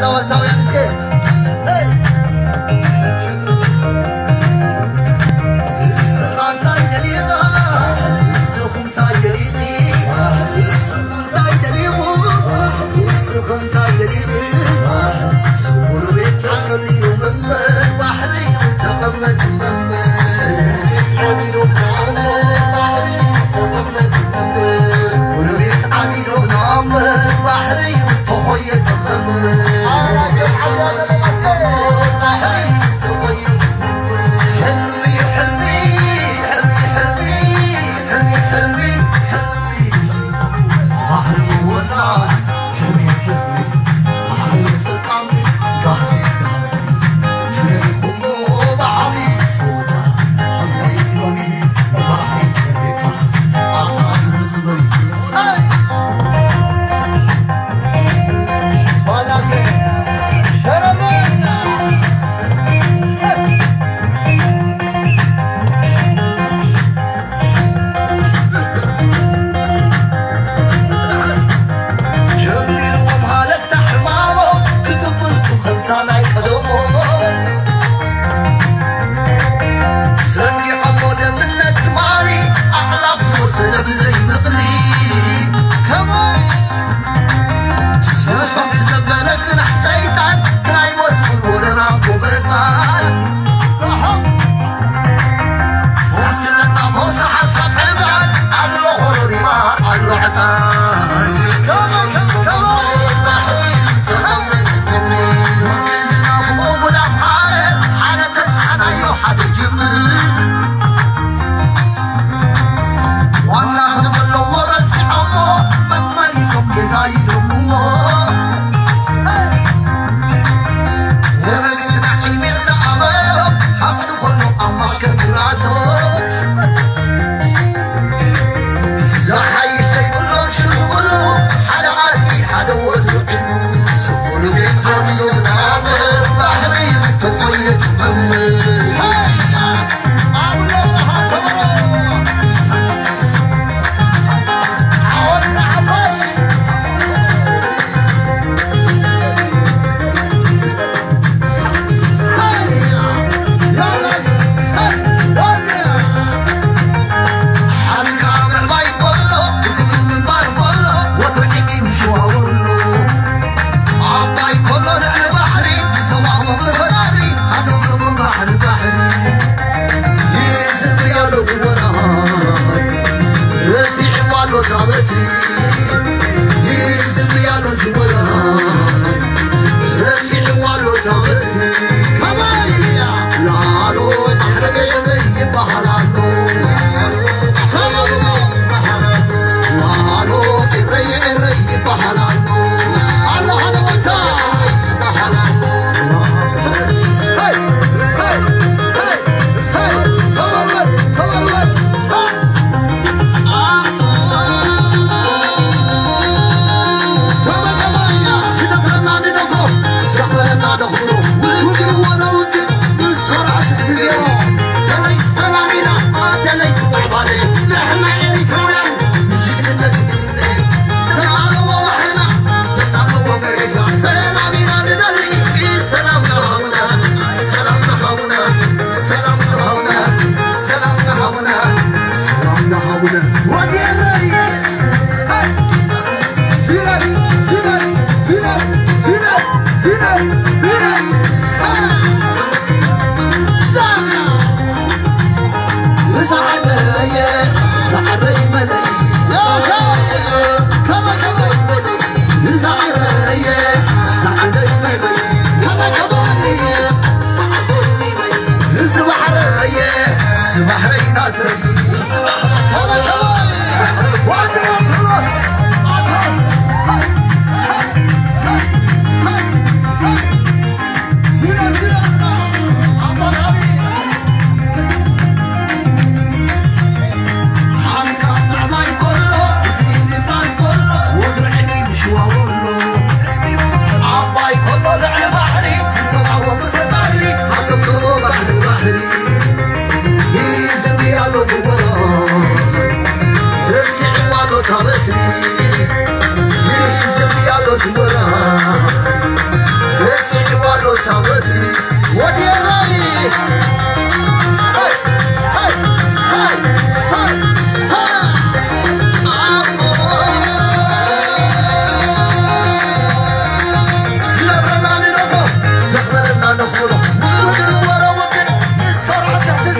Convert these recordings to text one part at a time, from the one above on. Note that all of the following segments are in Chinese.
Dawaj, I'm scared.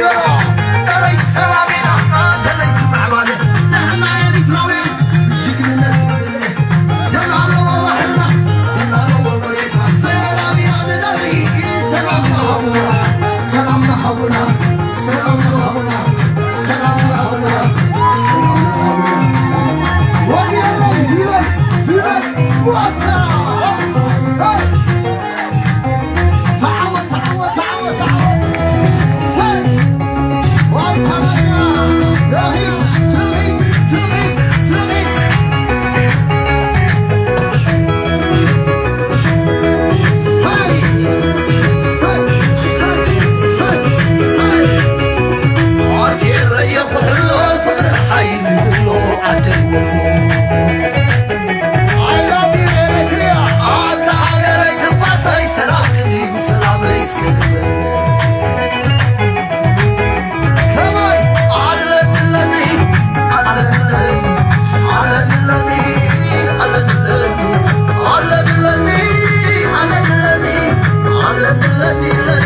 Let's go! 你了，你了。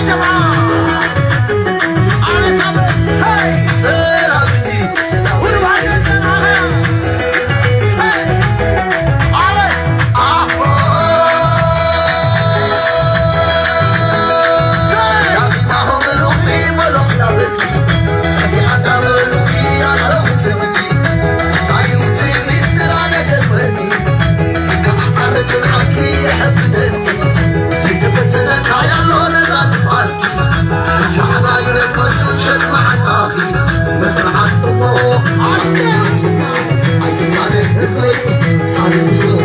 Rajaram. 岁月沧。